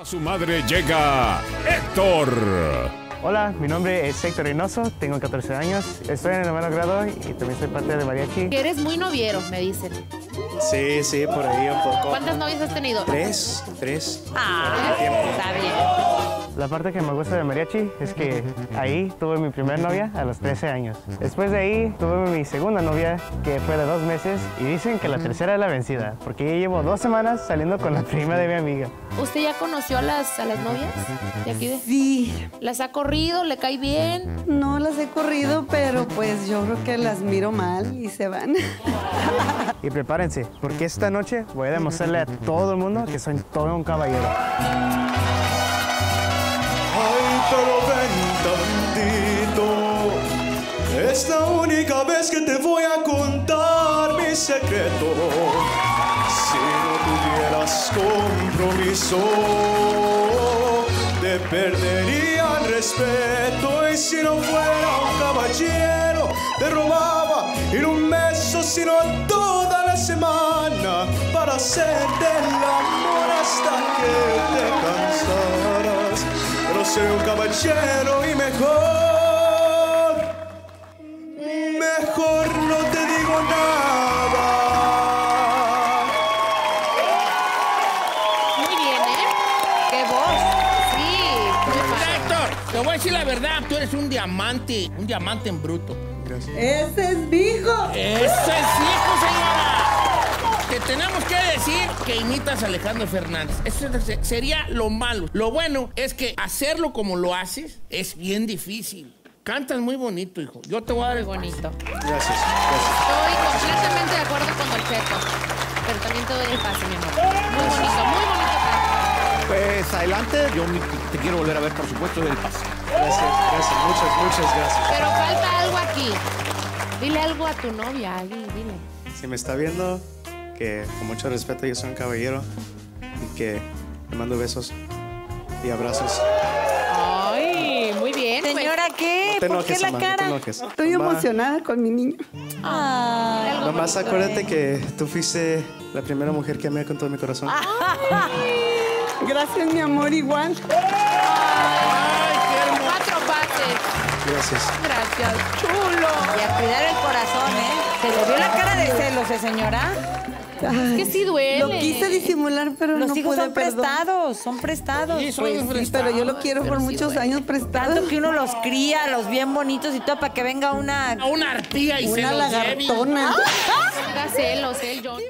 A su madre llega Héctor. Hola, mi nombre es Héctor Reynoso, tengo 14 años, estoy en el noveno grado y también soy parte de mariachi. Que eres muy noviero, me dicen. Sí, sí, por ahí un poco. ¿Cuántas novias has tenido? Tres, tres. Ah, está bien. La parte que me gusta del mariachi es que ahí tuve mi primer novia a los 13 años. Después de ahí tuve mi segunda novia que fue de dos meses y dicen que la tercera es la vencida, porque ya llevo dos semanas saliendo con la prima de mi amiga. ¿Usted ya conoció a las, a las novias de aquí de? Sí, ¿Las ha corrido? ¿Le cae bien? no las he corrido, pero pues yo creo que las miro mal y se van. Y prepárense, porque esta noche voy a demostrarle a todo el mundo que soy todo un caballero. Pero ven tantito. Es la única vez que te voy a contar mi secreto. Si no tuvieras compromiso, te perdería el respeto. Y si no fuera un caballero, te robaba y no un beso, sino toda la semana para hacerte el amor hasta que te cansaras. Pero soy un caballero y mejor, mejor no te digo nada. Muy bien, ¿eh? ¡Qué voz! Sí. Héctor, te voy a decir la verdad, tú eres un diamante, un diamante en bruto. Ese es mi hijo. ¡Eso que imitas a Alejandro Fernández. Eso se- sería lo malo. Lo bueno es que hacerlo como lo haces es bien difícil. Cantas muy bonito, hijo. Yo te voy a dar el Muy bonito. Gracias, gracias. Estoy completamente de acuerdo con Don Cheto. Pero también te doy el pase, mi amor. Muy bonito, muy bonito. Pues adelante, yo te quiero volver a ver, por supuesto, del paso. Gracias, gracias, muchas, muchas gracias. Pero falta algo aquí. Dile algo a tu novia, Ali, dile. Si me está viendo, que con mucho respeto yo soy un caballero y que le mando besos y abrazos. Ay, muy bien. pues. Señora, ¿qué? No te ¿Por qué enojes, la mamá, no te cara? enojes. Estoy Mamá. emocionada con mi niño. Ay, Nomás acuérdate ¿eh? que tú fuiste la primera mujer que amé con todo mi corazón. gracias, mi amor, igual. ¡Ay, qué hermoso! Cuatro pases. Gracias. Gracias. Chulo. Y a cuidar el corazón, ¿eh? Se le vio la cara de celos, ¿eh, señora? Es que sí duele. Lo quise disimular, pero Los no hijos pude, son perdón. prestados, son prestados. Sí, son pues. Sí, pero yo lo quiero por muchos años prestado. Tanto que uno los cría, los bien bonitos y todo, para que venga una... A una arpía y se Una los lleve. lagartona. Celos, ¿eh, John?